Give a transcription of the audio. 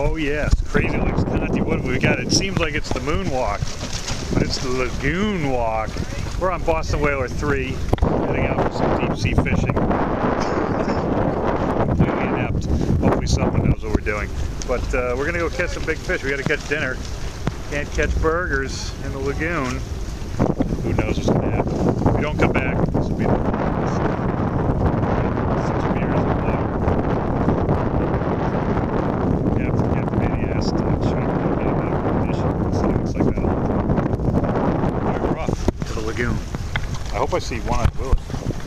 Oh yes, Crazy Legs Conti. What we got? It seems like it's the moonwalk, but it's the lagoon walk. We're on Boston Whaler 3, heading out for some deep sea fishing. Completely inept. Hopefully someone knows what we're doing. But uh, we're gonna go catch some big fish. We gotta catch dinner. Can't catch burgers in the lagoon. Who knows lagoon. I hope I see one at Willis.